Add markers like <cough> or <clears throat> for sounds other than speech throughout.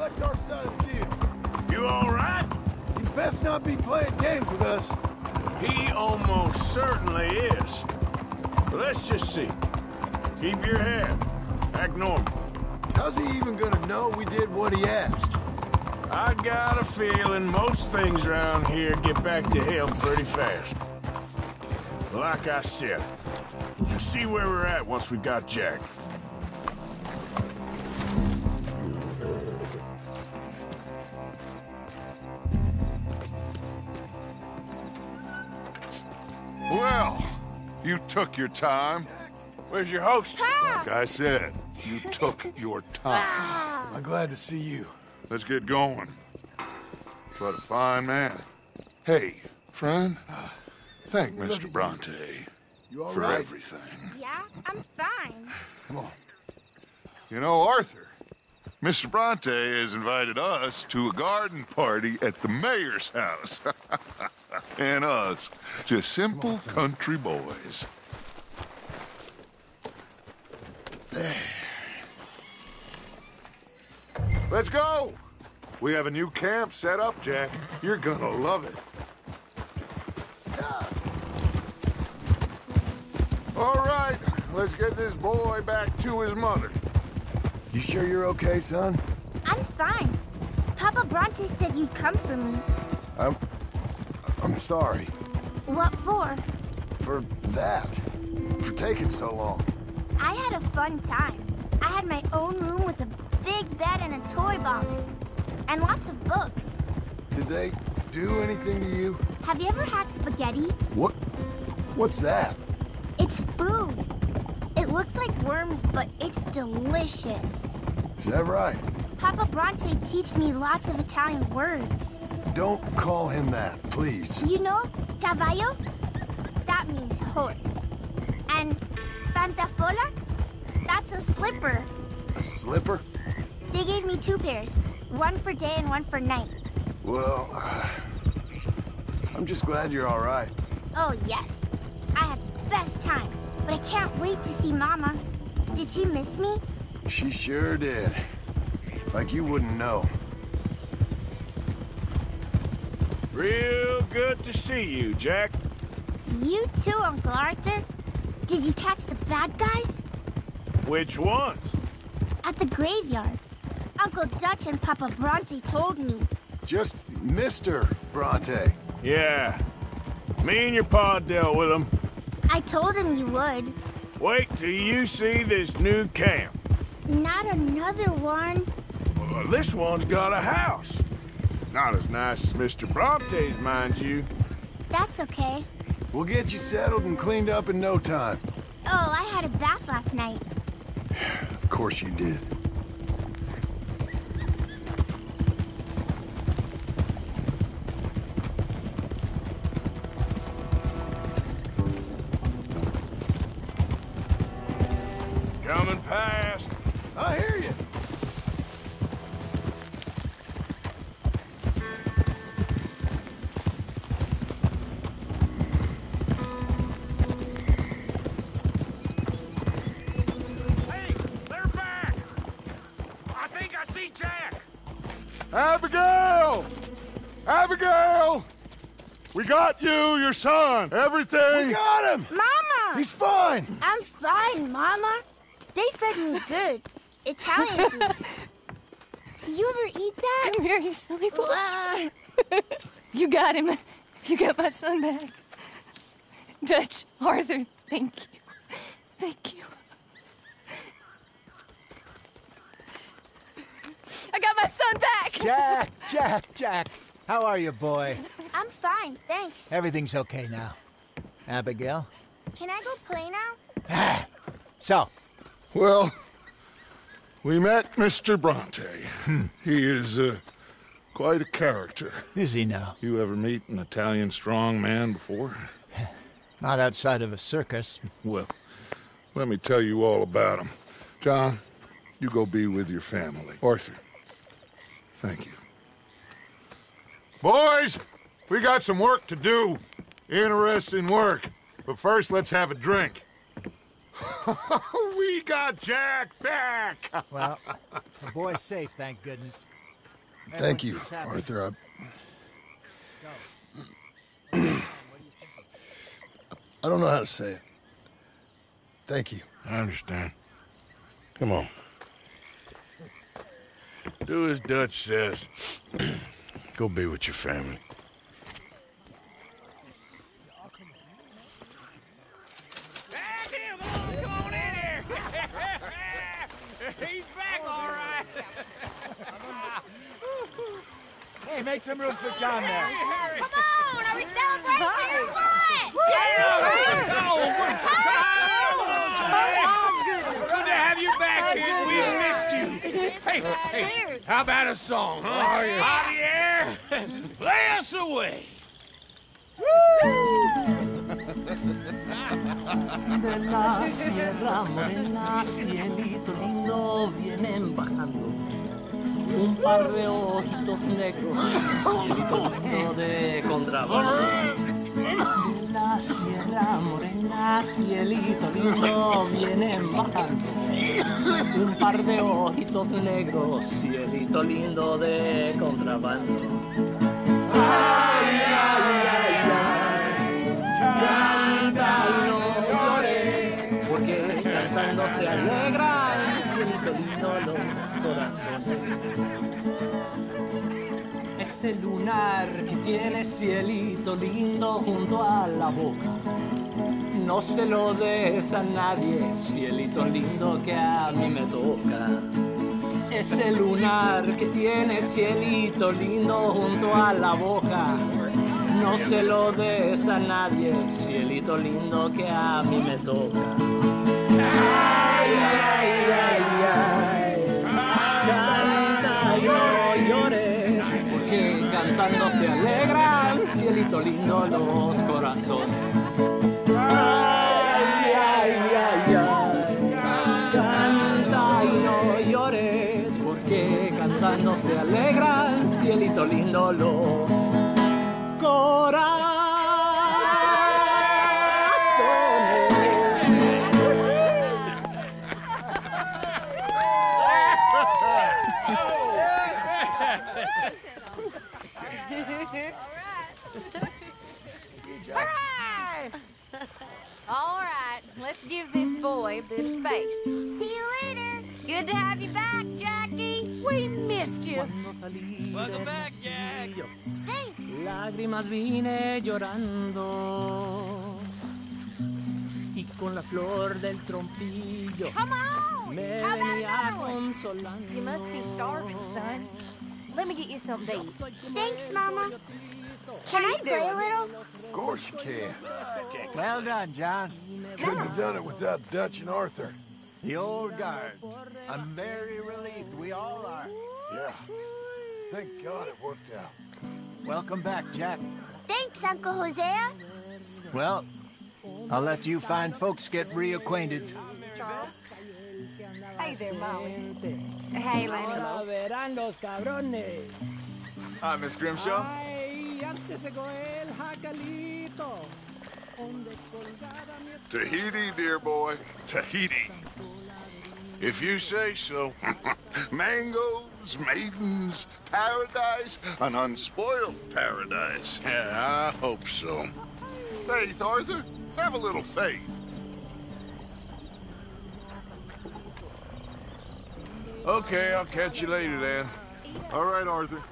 collect our side of the deal. You all right? You best not be playing games with us. He almost certainly is. But let's just see. Keep your head. Act normal. How's he even gonna know we did what he asked? I got a feeling most things around here get back to him pretty fast. Like I said, just see where we're at once we got Jack. You took your time. Where's your host? Like I said, you took your time. I'm glad to see you. Let's get going. What a fine man. Hey, friend, thank Mr. Bronte You for right? everything. Yeah, I'm fine. Come on. You know, Arthur, Mr. Bronte has invited us to a garden party at the mayor's house. <laughs> and us, just simple country boys. <sighs> Let's go! We have a new camp set up, Jack. You're gonna love it. All right, let's get this boy back to his mother. You sure you're okay, son? I'm fine. Papa Bronte said you'd come for me. Sorry. What for? For that. For taking so long. I had a fun time. I had my own room with a big bed and a toy box. And lots of books. Did they do anything to you? Have you ever had spaghetti? What? What's that? It's food. It looks like worms, but it's delicious. Is that right? Papa Bronte teach me lots of Italian words. Don't call him that, please. You know, caballo? That means horse. And pantafola? That's a slipper. A slipper? They gave me two pairs, one for day and one for night. Well, <sighs> I'm just glad you're all right. Oh, yes. I had the best time, but I can't wait to see Mama. Did she miss me? She sure did. Like you wouldn't know. Real good to see you, Jack. You too, Uncle Arthur. Did you catch the bad guys? Which ones? At the graveyard. Uncle Dutch and Papa Bronte told me. Just Mr. Bronte. Yeah. Me and your pa dealt with them. I told him you would. Wait till you see this new camp. Not another one. Well, this one's got a house. Not as nice as Mr. Bronte's, mind you. That's okay. We'll get you settled and cleaned up in no time. Oh, I had a bath last night. <sighs> Of course you did. Abigail! We got you, your son, everything. We got him! Mama! He's fine! I'm fine, Mama. They fed me good. Italian food. <laughs> you ever eat that? Come here, you silly boy. Ah. <laughs> You got him. You got my son back. Dutch, Arthur, thank you. Thank you. I got my son back! Jack, Jack, Jack. How are you, boy? I'm fine, thanks. Everything's okay now. Abigail? Can I go play now? <sighs> So, Well, we met Mr. Bronte. He is uh, quite a character. is he now? You ever meet an Italian strong man before? <sighs> Not outside of a circus. Well, let me tell you all about him. John, you go be with your family. Arthur, thank you. Boys, we got some work to do. Interesting work. But first, let's have a drink. <laughs> we got Jack back! <laughs> Well, the boy's safe, thank goodness. Thank you, Arthur. I... I don't know how to say it. Thank you. I understand. Come on. Do as Dutch says. <clears throat> Go be with your family. He's back, all right. Hey, make some room for John there. Come on, are we celebrating or what? Good to have you Hey, hey, how about a song, huh? Javier, play us away. de la Sierra Morena, cielito lindo, vienen bajando. Un par de ojitos negros, cielito lindo de contrabando. La Sierra Morena, cielito lindo, vienen bajando. Un par de ojitos negros, cielito lindo de contrabando. Ay, ay, ay, ay. Canta y no llores, porque cantando se alegran, cielito lindo los corazones. Ese lunar que tiene cielito lindo junto a la boca. No se lo des a nadie, cielito lindo que a mí me toca. Ese lunar que tiene cielito lindo junto a la boca. No se lo des a nadie, cielito lindo que a mí me toca. Lindo los corazones. Ay, ay, ay, ay. Canta y no llores, porque cantando se alegran, cielito lindo los let's give this boy a bit of space. See you later. Good to have you back, Jackie. We missed you. Welcome back, Jack. castillo, Thanks. Lágrimas vine llorando y con la flor del trompillo Come on. me How venía about another one? You must be starving, son. Let me get you something to eat. Thanks, Mama. Can I play a little? Of course you can. Well done, John. Couldn't have done it without Dutch and Arthur. The old guard. I'm very relieved. We all are. Yeah. Thank God it worked out. Welcome back, Jack. Thanks, Uncle Hosea. Well, I'll let you fine folks get reacquainted. Hey there, Molly. Hey, Lenny. Ahora verán los cabrones. Hi, Miss Grimshaw. Tahiti, dear boy. Tahiti. If you say so. <laughs> Mangoes, maidens, paradise, an unspoiled paradise. Yeah, I hope so. Faith, Arthur. Have a little faith. Okay, I'll catch you later then. All right, Arthur.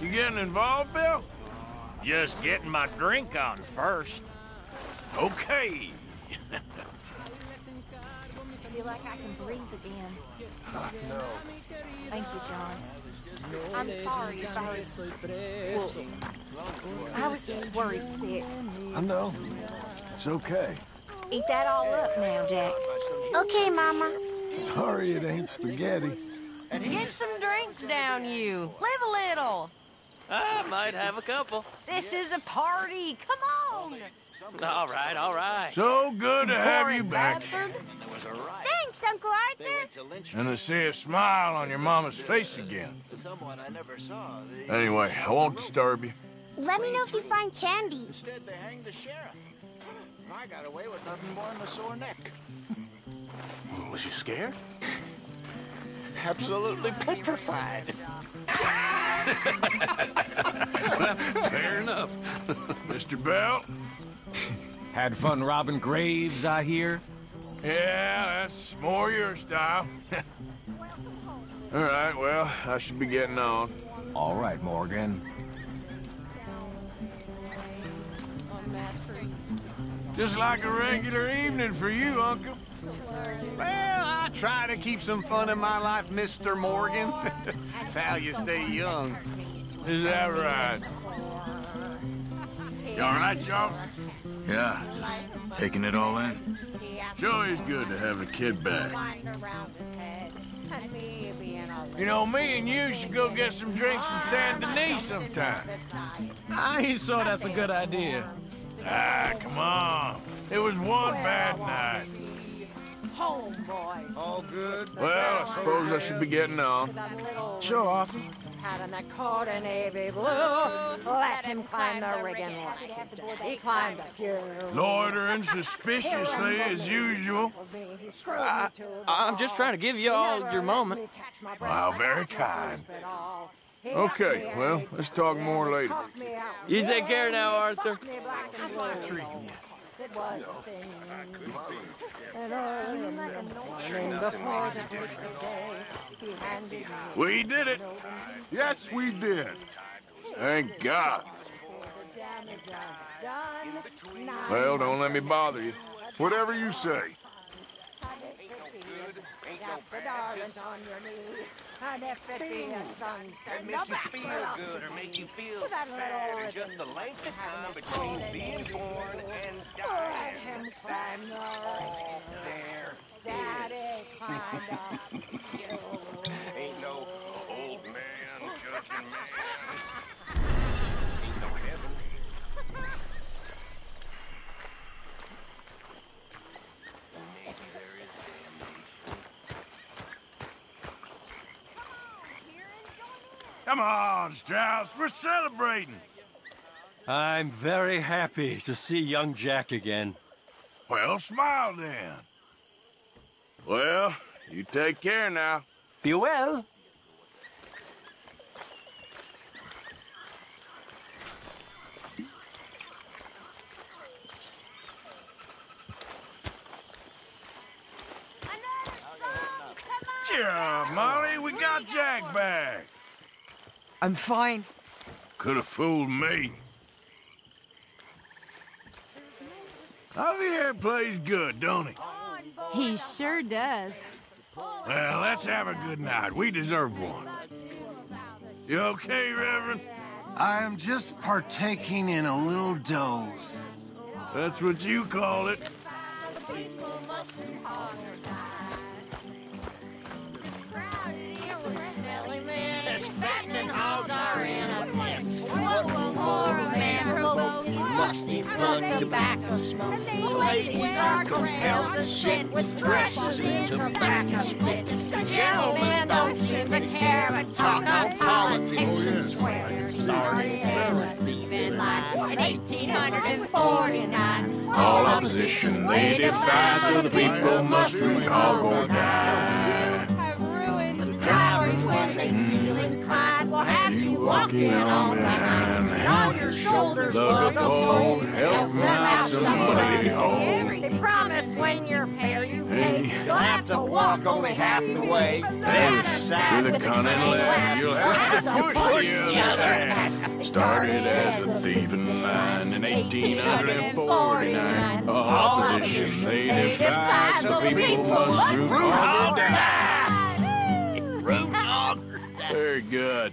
You getting involved, Bill? Just getting my drink on first. Okay. I feel like I can breathe again. No. Thank you, John. I'm sorry if I was. estoy preso. I was just worried sick. I know. It's okay. Eat that all up now, Jack. Okay, Mama. Sorry it ain't spaghetti. Get some drinks down, you. Live a little. I might have a couple. This is a party. Come on. All right, all right. So good to have you back. Thanks, Uncle Arthur. And to see a smile on your mama's face again. Anyway, I won't disturb you. Let me know if you find candy. Instead, they hanged the sheriff. I got away with nothing more than a sore neck. Was you scared? Absolutely petrified. Fair enough. <laughs> Mr. Bell? Had fun robbing graves, I hear. Yeah, that's more your style. <laughs> All right, well, I should be getting on. All right, Morgan. Just like a regular evening for you, Uncle. Well, I try to keep some fun in my life, Mr. Morgan. <laughs> That's how you stay young. Is that right? You all right, Joe? Yeah, just taking it all in. Sure is good to have the kid back. You know, me and you should go get some drinks in Saint Denis sometime. I ain't sure that's a good idea. Ah, come on. It was one bad night. Homeboys. All good? Well, I suppose I should be getting on. Sure, Arthur. Hat in the coat and navy blue. Let him climb the rigging like he climbed a few. Loitering suspiciously as usual. I, I'm just trying to give you all your moment. Wow, very kind. Okay, well, let's talk more later. You take care now, Arthur. It was a thing. And early in the morning before the day, he handed me We did it. Yes, we did. Thank God. the damage I've done. Well, don't let me bother you. Whatever you say. Got the darling on your knee. And if it be a son, send the bastard up to or make you feel little ribbon. Just the length of time between being born and dying. Let him climb the rigging. Daddy climbed up you. Ain't no old man judging man. Ain't no heaven. Maybe there is damnation. Come on, Strauss. We're celebrating. I'm very happy to see young Jack again. Well, smile then. Well, you take care now. Be well. Cheer up, Molly. We got Jack back. I'm fine. Could have fooled me. Javier plays good, don't he? He sure does. Well, let's have a good night. We deserve one. You okay, Reverend? I am just partaking in a little doze. That's what you call it. Musty blood, tobacco smoke. The ladies. Are compelled to sit with dresses in tobacco spit. The gentlemen don't seem to care, but talk on politics and swear. Started as a thieving line in 1849. All opposition they defy, so the people must recall or die. Cowards when they feel inclined. Will have you walking on behind. On your shoulders a pole, help them out some money home. They promise when you're fair you pay. You'll have to walk only half the way. Hey, with a cunning laugh, you'll have to push the other half. Started as a thieving line in 1849. All opposition they defy, so people must root hog. Root hog. Very good.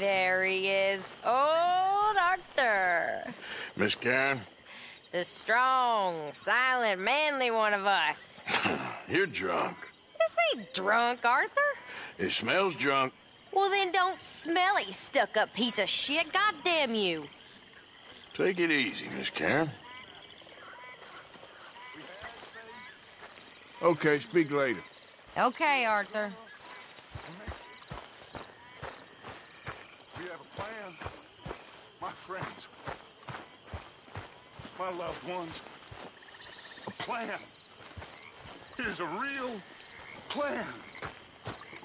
There he is. old Arthur. Miss Karen, The strong, silent, manly one of us. <laughs> you're drunk. This ain't drunk, Arthur. It smells drunk. Well, then don't smell it, you stuck-up piece of shit. God damn you. Take it easy, Miss Karen. Okay, speak later. Okay, Arthur. We have a plan. My friends. My loved ones. A plan. Here's a real plan.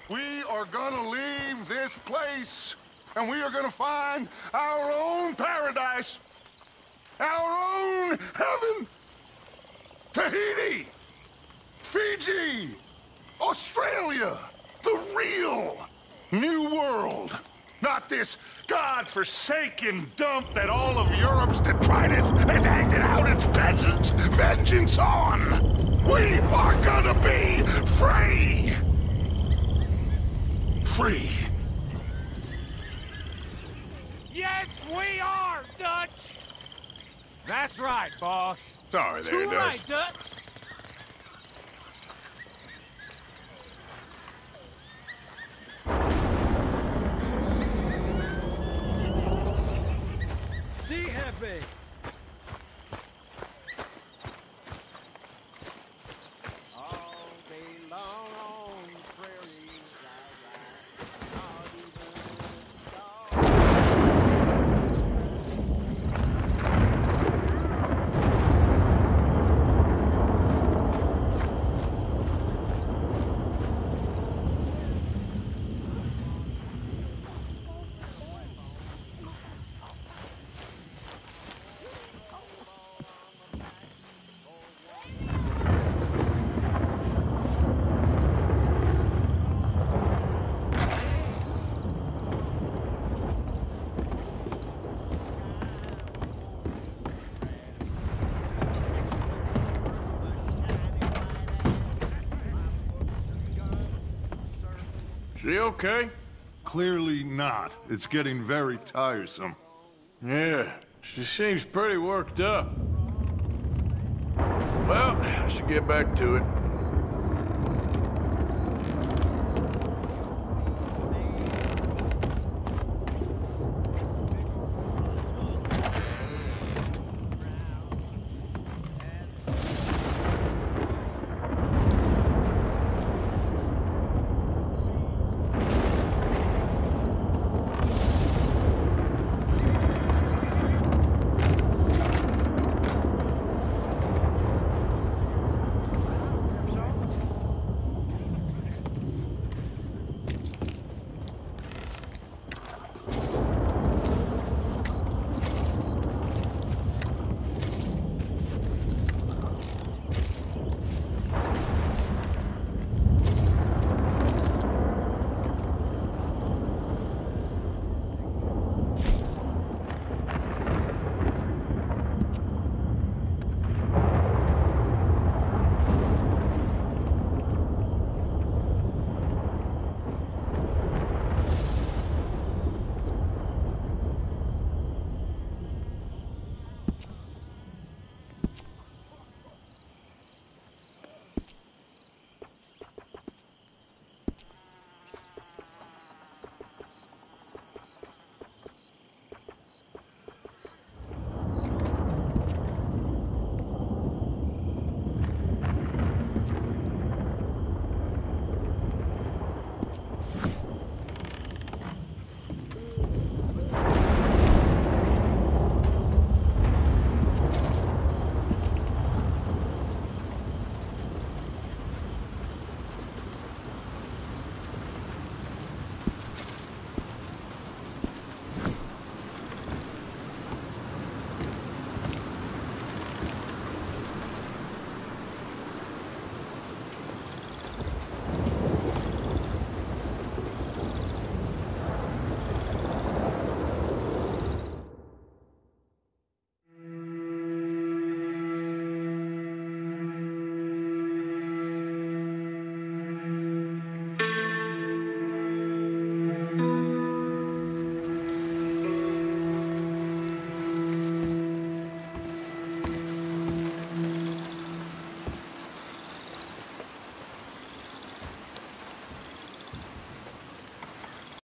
We are gonna leave this place, and we are gonna find our own paradise. Our own heaven. Tahiti. Fiji. Australia. The real new world. Not this god-forsaken dump that all of Europe's detritus has acted out its vengeance, vengeance on. We are gonna be free. Free. Yes, we are, Dutch! That's right, boss. Sorry there, Too Dutch. right, Dutch. See, She okay? Clearly not. It's getting very tiresome. Yeah, she seems pretty worked up. Well, I should get back to it.